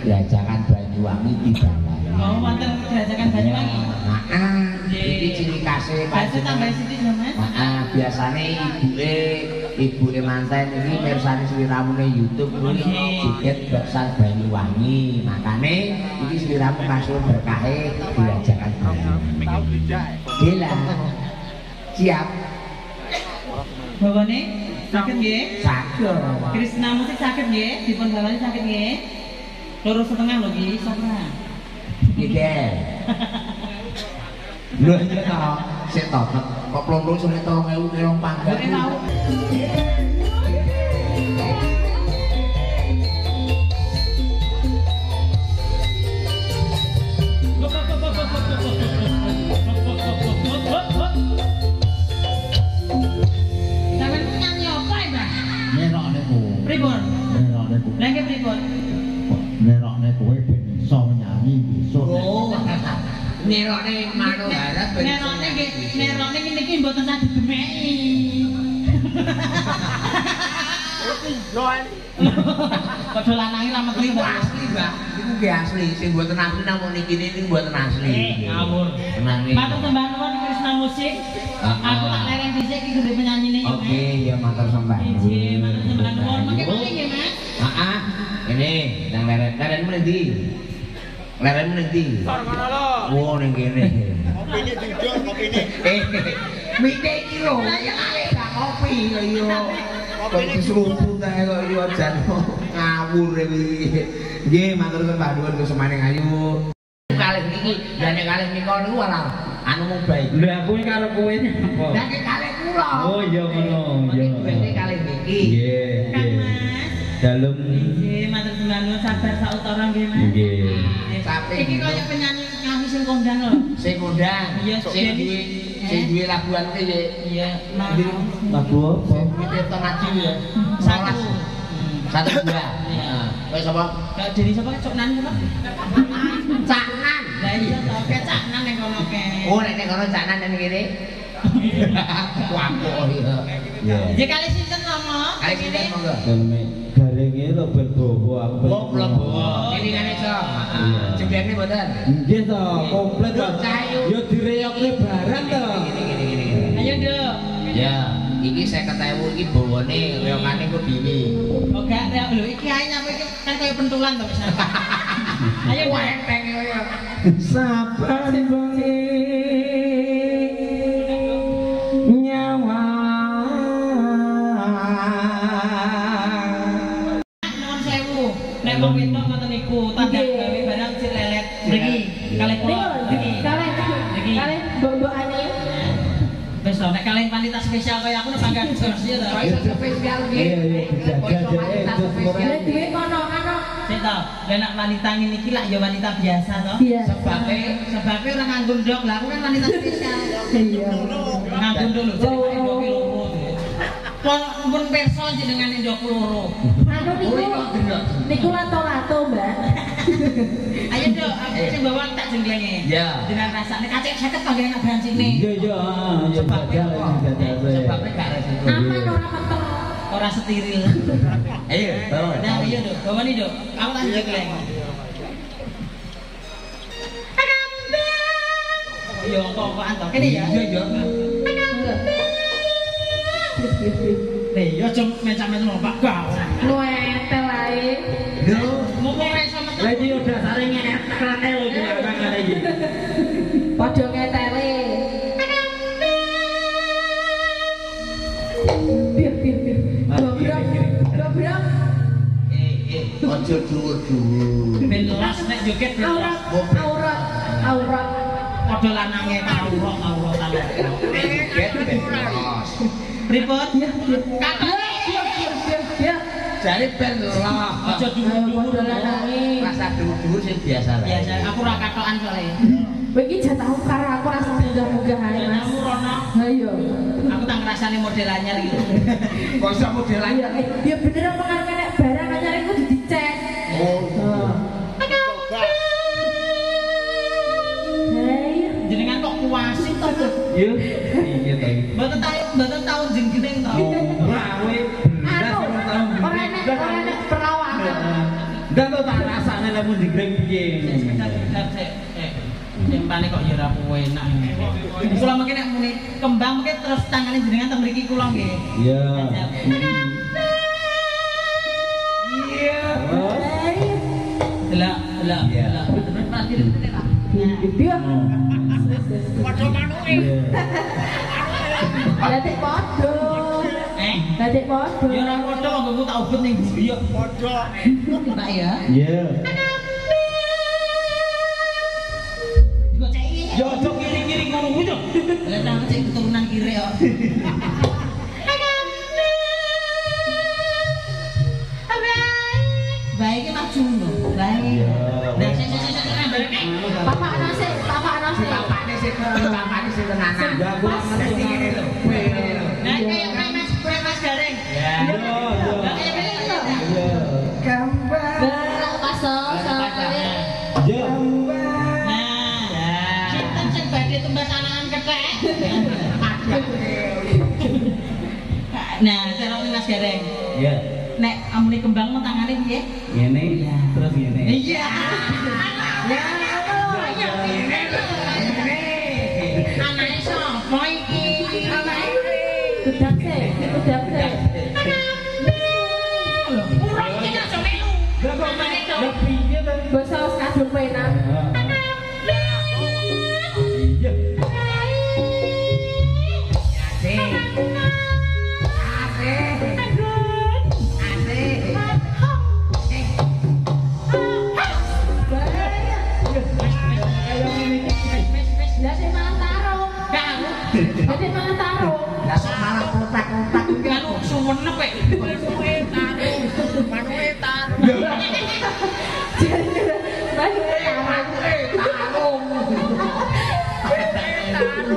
Gerajakan Banyuwangi dibalani. Oh, wonten gerajakan Banyuwangi. Heeh. Iki ciri khasé Bahasa tambah sithik lho, Mas. Heeh, biasane ibuke ibuke manten iki mirsani sliramune YouTube kuwi Nggih. jiget baksan Banyuwangi. Makane iki sliramu kasuwun berkahe Gerajakan Banyuwangi. Gila. Siap. Bawane saged nggih? Saged. Krisna musik saged nggih? Dipun bawani saged nggih? Loro setengah lho iki sopra. Iki. Lho iki ta sik to kok plong-plong sing 2000 3000 panggah. Ngerti tau. Nirone Manohara ben Nerone nggih, nerone iki niki mboten saged gemeki. Padha lanange ra metu Iku asli, Mbak. Iku nggih asli. Sing mboten asli namung niki niku mboten asli. Eh, ngawur. Tenang iki. Matur sembah nuwun Krisna Musik. Ah, Aku ah. tak lereng dhisik iki gede penyanyine ya. Oke, ya matur sembah. Nggih, matur sembah nuwun. Mangke mangke nggih, Mas. Heeh. Ini nang leren. Leren meneh ndi? Leren meneh ndi? Oh, ning kene. Kopine jujur, kopine. Eh, mite iki lho, ya kali gak kopi yo. Kok diseruput ae kok yo jan ngawur iki. Nggih, matur sembah nuwun Gus Maning Ayu. Kalih niki, lah nek kalih nika niku malah anu mung baik. Lah kowe karo kowe apa? Lah nek kalih kula. Oh iya ngono, iya. Ini kalih niki. Nggih, Kang. Mas. Dalem Nggih, matur nuwun sabar sautara nggih, Mas. nggih. Iki kaya penyanyi nyanyi sing kondang lho. Sing ngundang, Iya, sing duwe sing duwe labuhan kuwi ya. Iya. Lagu apa? Duwe Tirta Maju ya. Satu. Satu dua. Iya. Heeh. Kowe sapa? Kayak diri sapa cok nan kula? Caknan. Lah iya to, kayak cak nan ning kono ke. Oh, nek nek kono caknan ning kene. Wapok ya. Ya. Ya kali sinten Ini garinge lho ben bawa aku. Oh, mlebu. Ini kan iso. Jembene mboten. Nggih to, komplit to. Yo direyokne barang to. Ayo, Dok. Ya, iki 50.000 iki bawane reyokane ku bini. Oh, gak reyok lho iki ae nyampe kan kaya pentulan to Ayo, Dok. Sabar, Bang. Wis to nek kalih wanita spesial kaya aku nek bangga jos ya to. Spesial iki? Iya, iya, itu spesial? Duwe kono Sik to. Nek wanita ngene iki lak ya wanita biasa to. Iya. Sebabnya Sebabnya orang nganggur dok, lah aku kan wanita spesial. Iya. Nganggur dulu, jadi loro. Pun perso jenengan dok loro. Anu niku niku lato-lato, Mbak. Ayo dok, aku sing bawa tak jenglenge. Ya. Dengan rasane kacek seket to nggih nang sini. Iya iya, ya jajal apa? jajal. Sebabnya gak resiko. Aman ora peteng. Ora steril. Ayo, bawa. Nah, iya dok, bawa nih dok. Aku tak jengleng. Yo kok-kokan to. Kene ya. Iya, iya. Nih, yo jam mencam-mencam lho, Pak Gau. Nuetel ae. Lho, metu. Lah iki udah sare ngetek lho iki ngene iki. Padha ngetele. Bir bir bir. Dobrak. Dobrak. eh eh ojo dhuwur-dhuwur. Ben los nek joget. Aurat. Aurat. Aurat. Padha lanange kawruh taluk. Nek joget ben los. Pripun? Ya, ya. Jare ben los. Aja dhuwur-dhuwur. lanange. Rasa dhuwur-dhuwur sing biasa lah. Biasa aku ra katokan soalnya. Kowe iki karo aku rasa munggah-munggah ae, Mas. Kamu rono. Ayo. Aku tak ngrasani model anyar gitu. Kok iso model Ayo, eh, ya bener apa kan nek barang anyar iku kudu dicek. Oh. Jenengan kok kuasin to? Yo, iya to iki. Mboten tahu mboten jenggening to. Di mau game. piye. Sekitar-sekitar eh kok ya ora enak. Kula mungkin nak muni kembang mungkin terus tangane jenengan teng mriki kula nggih. Iya. Iya. Iya. iya. Oh. Padha manuke. Ya tek padha. Eh, tek padha. Ya ora padha kok tak ning Iya. Padha. Ya. Iya. gülüyor. 也没有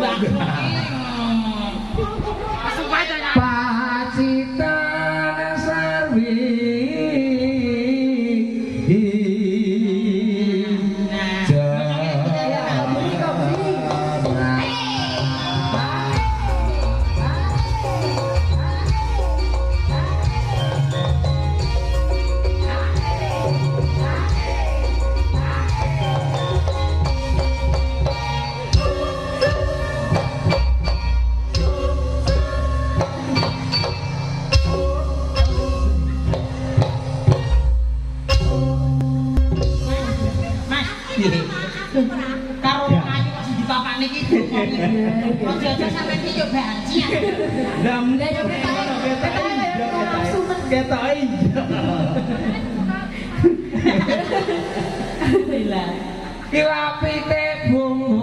dạ. dạ. Karo ngaji kok sing sitapane ki. Aja-aja sampeyan iki yo bancian. Lah. Ki Kilapite bungu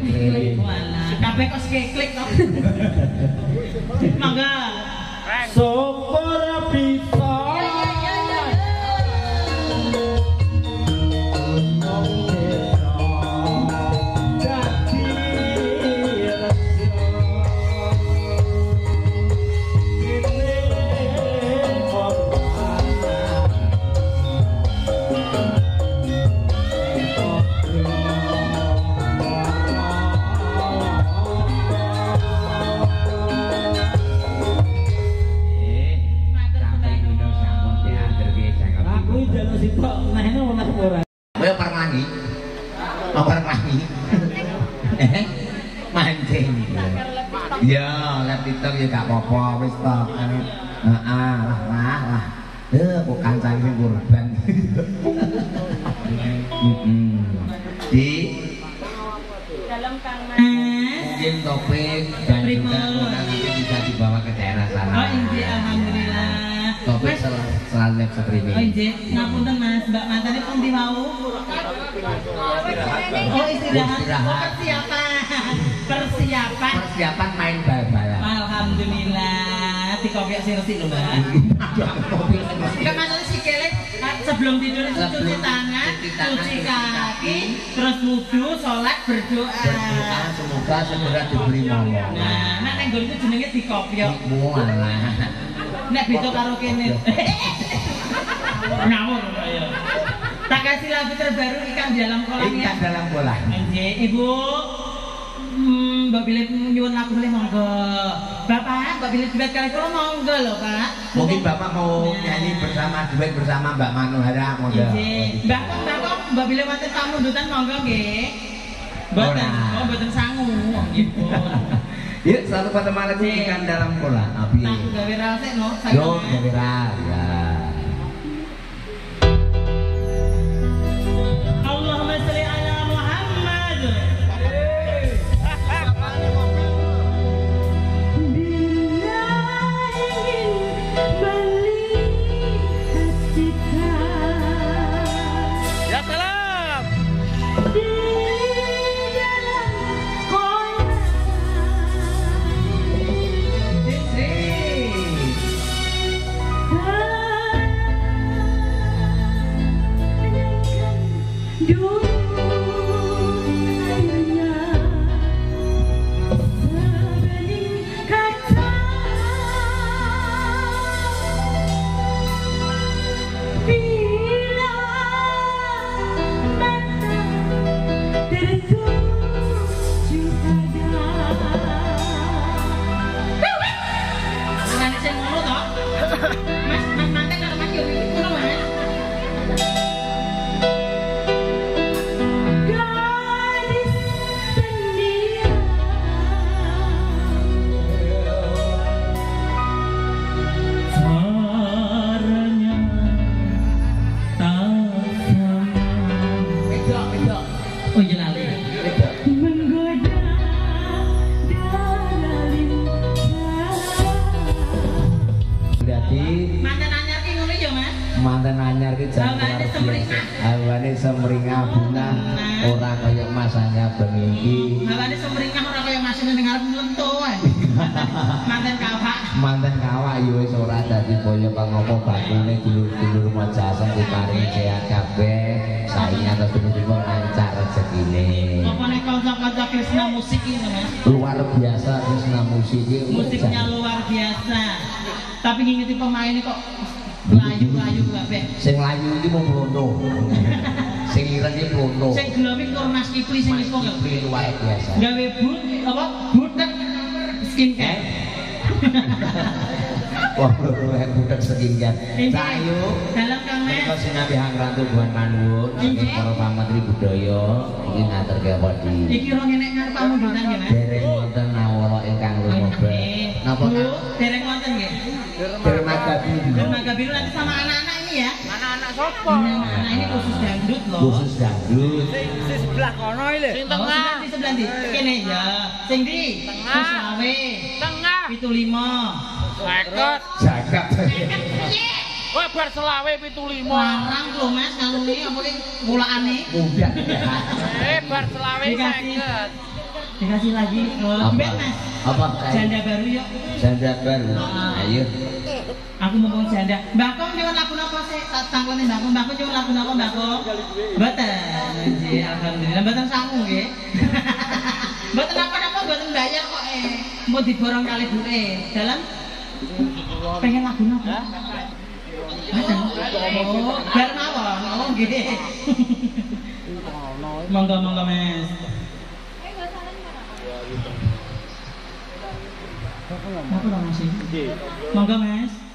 Ya kabeh kok klik kok. Mangga. Syukur Mas. mungkin topik dan juga lebih bisa dibawa ke daerah sana. Oh, inji alhamdulillah. Topik Mas, sel- selalu live streaming. Oh, inji, ngapunten Mas, Mbak Mantane pun di mau. Oh, istirahat. Istirahat. Oh, persiapan. Persiapan. Persiapan main bal-balan. Alhamdulillah. Di kopi sih resik lho, Mbak. Ke mana si Kelek ah, sebelum tidur itu cuci tangan, cuci kaki, terus wudhu, sholat, berdoa. semoga segera diberi momongan. Nah, nek neng itu jenenge di kopi. Mualah. Nek beda karo kene. Ngawur ya. Tak kasih lagu terbaru ikan di dalam kolam ya. Ikan dalam. Anjir, Ibu. Hmm, Mbak Billy nyuwun lagu boleh monggo. Bapak, Mbak Billy duet kali kula monggo lho, Pak. Mungkin Bapak mau nyanyi bersama duet bersama Mbak Manuhara monggo. Nggih. Mbak kok Mbak kok Mbak Billy wonten pamundutan monggo nggih. Mboten, oh mboten sangu gitu. Yuk satu pada malam ikan dalam bola. Abi. Tak gawe rasik no, Yo, kira ya. Allahumma sholli mantan anyar ki jan Hawane luar semringah. biasa. Hawane semringah bunga ora kaya masanya bengi iki. Hawane semringah ora kaya Mas ning ngarep mlentu ae. Manten kawak. Mantan kawak yo wis ora dadi boyo pangopo bakune dulur-dulur majasa diparingi sehat kabeh. Saingi atas tiba lancar rezekine. Apa nek kanca-kanca Krisna musik ini, Mas? Luar biasa Krisna musik iki. Musiknya luar biasa. Tapi ngingeti pemainnya kok Layu-layu gak. Sing layu iki mau blondo. Sing ireng iki blondo. Sing gelombi kornas itu sing isko gak pek. Biasa. Gawe pek apa? butek skincare. Eh? Wah, gue budak skincare. Sayu. Dalam kamar. Kau sing nabi hang rantu buan manwo. Ini kalau pamatri budoyo, ini ngatur kayak apa di? Iki rongin ngarep pamundutan nggih, Mas. dereng wonten nawara ingkang lumebar. Oke. Napa Bu, dereng wonten nggih. Dermaga biru. Dermaga biru nanti sama anak-anak ini ya. Anak-anak sopo? Ini anak-anak ini khusus dangdut loh. Khusus dangdut. Sing sing sebelah kono iki. Sing Oh, sebelah di sebelah di. Kene ya. Sing di. Tengah. Selawe. Tengah. Pitu lima. Seket. Jagat. Wah bar selawe pitu lima. Larang lho Mas ngalungi apa ki mulakane. Mudah. Eh bar selawe seket. Dikasih lagi. Mas. Apa? Janda baru yuk. Janda baru. Ayo. Aku ngomong janda. Mbak Kong nyuwun lagu napa sih? Tak tangkone Mbak Kong. Mbak Kong nyuwun lagu napa Mbak Kong? Mboten. Nggih, alhamdulillah mboten sangu nggih. Mboten apa-apa, mboten bayar kok eh. Mau diborong kali duwe. Dalam pengen lagu napa? Mboten. Oh, bar mawon. Oh, nggih. Monggo monggo Mas. Apa dong Mas? Monggo Mas.